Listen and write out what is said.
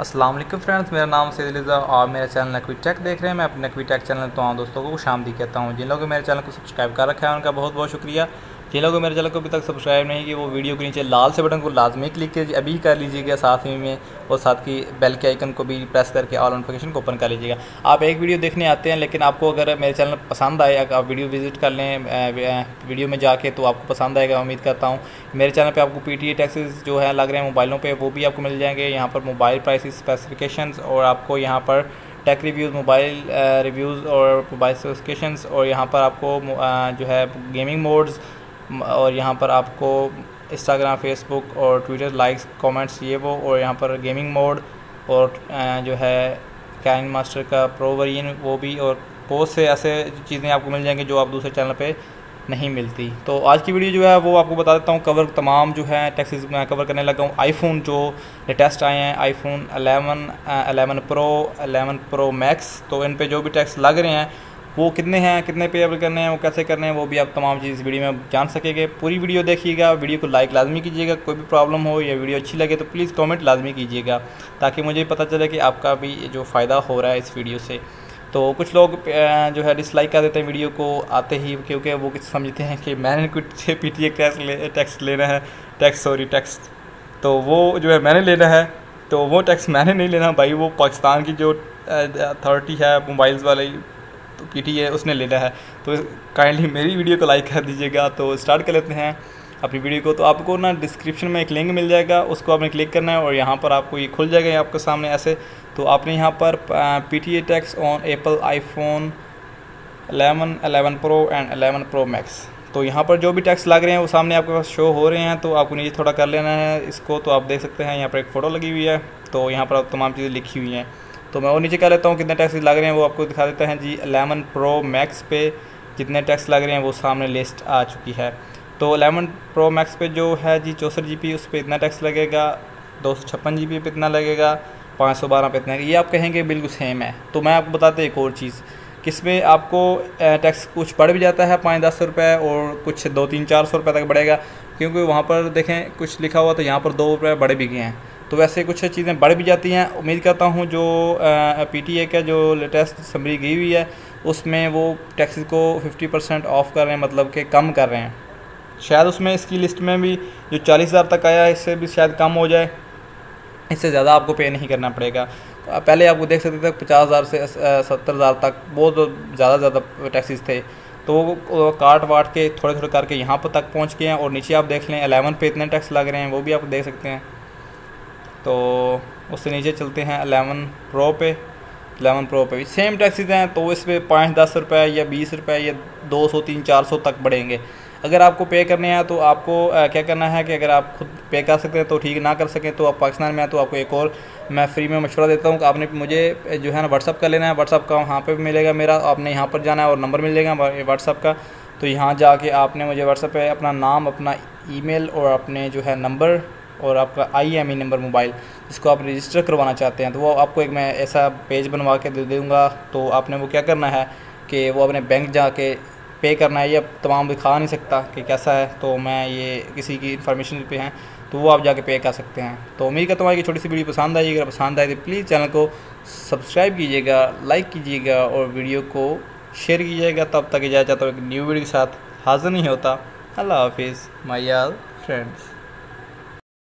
अस्सलाम वालेकुम फ्रेंड्स, मेरा नाम सैद लिजा और मेरा चैनल नकवी टेक देख रहे हैं। मैं अपने नकवी टेक चैनल तो दोस्तों को शामदी कहता हूँ। जिन लोगों ने मेरे चैनल को सब्सक्राइब कर रखा है, उनका बहुत बहुत शुक्रिया। जिन लोगों मेरे चैनल को अभी तक सब्सक्राइब नहीं किया, वो वीडियो के नीचे लाल से बटन को लाजमी क्लिक कीजिए, अभी कर लीजिएगा, साथ ही में और साथ की बेल के आइकन को भी प्रेस करके ऑल नोटिफिकेशन को ओपन कर लीजिएगा। आप एक वीडियो देखने आते हैं, लेकिन आपको अगर मेरे चैनल पसंद आए, अगर आप वीडियो विज़िट कर लें वीडियो में जाके तो आपको पसंद आएगा उम्मीद करता हूँ। मेरे चैनल पर आपको पी टी टैक्सेस जो है लग रहे हैं मोबाइलों पर वो भी आपको मिल जाएँगे। यहाँ पर मोबाइल प्राइस स्पेसिफिकेशन और आपको यहाँ पर टेक रिव्यूज़ मोबाइल रिव्यूज़ और मोबाइल स्पेसिफिकेशंस और यहाँ पर आपको जो है गेमिंग मोड्स और यहाँ पर आपको इंस्टाग्राम फेसबुक और ट्विटर लाइक्स कमेंट्स ये वो, और यहाँ पर गेमिंग मोड और जो है कैन मास्टर का प्रो वरीन वो भी, और बहुत से ऐसे चीज़ें आपको मिल जाएँगी जो आप दूसरे चैनल पे नहीं मिलती। तो आज की वीडियो जो है वो आपको बता देता हूँ कवर तमाम जो है टैक्सीज मैं कवर करने लगा हूँ। आईफोन जो लेटेस्ट आए हैं आईफोन 11 11 प्रो 11 प्रो मैक्स तो इन पे जो भी टैक्स लग रहे हैं वो कितने हैं, कितने पेएबल करने हैं, वो कैसे करने हैं, वो भी आप तमाम चीज़ इस वीडियो में जान सकेंगे। पूरी वीडियो देखिएगा वीडियो को लाइक लाजमी कीजिएगा, कोई भी प्रॉब्लम हो या वीडियो अच्छी लगे तो प्लीज़ कमेंट लाजमी कीजिएगा, ताकि मुझे पता चले कि आपका भी जो फ़ायदा हो रहा है इस वीडियो से। तो कुछ लोग जो है डिसलाइक कर देते हैं वीडियो को, आते ही क्योंकि वो कुछ समझते हैं कि मैंने कुछ पी टी टैक्स ले टैक्स लेना है टैक्स सॉरी टैक्स तो वो जो है मैंने लेना है तो वो टैक्स मैंने नहीं लेना, भाई वो पाकिस्तान की जो अथॉरिटी है मोबाइल्स वाली तो पी टी है उसने लेना है। तो काइंडली मेरी वीडियो को लाइक कर दीजिएगा। तो स्टार्ट कर लेते हैं अपनी वीडियो को। तो आपको ना डिस्क्रिप्शन में एक लिंक मिल जाएगा। उसको आपने क्लिक करना है और यहाँ पर आपको ये खुल जाएगा आपके सामने ऐसे। तो आपने यहाँ पर P T A tax on Apple iPhone 11, 11 pro and 11 pro max तो यहाँ पर जो भी टैक्स लग रहे हैं वो सामने आपके पास शो हो रहे हैं। तो आपको नीचे थोड़ा कर लेना है इसको। तो आप देख सकते हैं यहाँ पर एक फ़ोटो लगी हुई है। तो यहाँ पर आप तमाम चीज़ें लिखी हुई हैं। तो मैं वो नीचे कह लेता हूँ, कितने टैक्स लग रहे हैं वो आपको दिखा देते हैं जी एलेवन प्रो मैक्स पे जितने टैक्स लग रहे हैं वो सामने लिस्ट आ चुकी है। तो एलेवन प्रो मैक्स पे जो है जी, चौंसठ जी उस पर इतना टैक्स लगेगा, दो सौ छप्पन जी पे इतना लगेगा, पाँच सौ बारह पे इतना। ये आप कहेंगे बिल्कुल सेम है। तो मैं आपको बताते एक और चीज़, किसमें आपको टैक्स कुछ बढ़ भी जाता है, पाँच दस सौ रुपये और कुछ दो तीन चार सौ रुपये तक बढ़ेगा, क्योंकि वहाँ पर देखें कुछ लिखा हुआ तो यहाँ पर दो रुपये बढ़े भी गए हैं। तो वैसे कुछ चीज़ें बढ़ भी जाती हैं। उम्मीद करता हूँ जो पी टी ए का जो लेटेस्ट समरी गई हुई है, उसमें वो टैक्सेस को 50 परसेंट ऑफ़ कर रहे हैं मतलब कि कम कर रहे हैं। शायद उसमें इसकी लिस्ट में भी जो चालीस हज़ार तक आया है, इससे भी शायद कम हो जाए। इससे ज़्यादा आपको पे नहीं करना पड़ेगा। पहले आपको देख सकते थे पचास हज़ार से सत्तर हज़ार तक बहुत ज़्यादा ज़्यादा टैक्सीज थे। तो वो काट वाट के थोड़े थोड़े करके यहाँ पर तक पहुँच गए हैं और नीचे आप देख लें, एलेवन पे इतने टैक्स लग रहे हैं, वो भी आप देख सकते हैं। तो उससे नीचे चलते हैं अलेवन प्रो पे अलेवन प्रो पे। भी सेम टैक्सीज हैं तो इस पर पाँच दस रुपये या बीस रुपये या दो सौ तीन चार सौ तक बढ़ेंगे। अगर आपको पे करने हैं तो आपको आ, क्या करना है कि अगर आप खुद पे कर सकते हैं तो ठीक ना कर सकें तो आप पाकिस्तान में हैं तो आपको एक और मैं फ्री में मशवरा देता हूँ कि आपने मुझे जो है ना व्हाट्सअप कर लेना है। व्हाट्सअप का वहाँ पे मिलेगा मेरा आपने यहाँ पर जाना है और नंबर मिल जाएगा व्हाट्सअप का। तो यहाँ जाके आपने मुझे व्हाट्सअप पे अपना नाम अपना ईमेल और अपने जो है नंबर और आपका I M E number mobile, जिसको आप रजिस्टर करवाना चाहते हैं तो वो आपको एक मैं ऐसा पेज बनवा के दे दूँगा। तो आपने वो क्या करना है कि वो अपने बैंक जाके पे करना है, ये तमाम दिखा नहीं सकता कि कैसा है। तो मैं ये किसी की इन्फॉर्मेशन पे हैं तो वो आप जाके पे कर सकते हैं। तो उम्मीद करता हूँ कि छोटी सी वीडियो पसंद आई अगर पसंद आए तो प्लीज़ चैनल को सब्सक्राइब कीजिएगा लाइक कीजिएगा और वीडियो को शेयर कीजिएगा। तब तक इजाज़त चाहता हूँ एक न्यू वीडियो के साथ हाजिर नहीं होता। अल्लाह हाफिज़ माई फ्रेंड्स